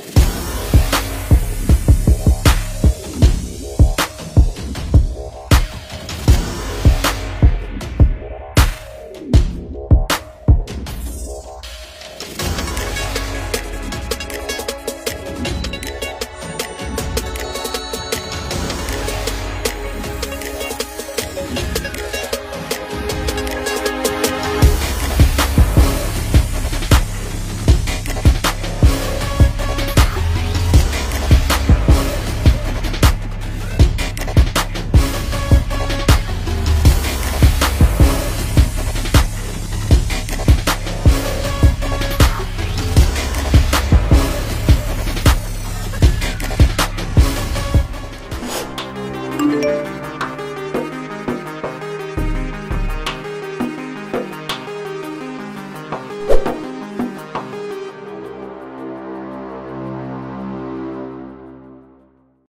Bye.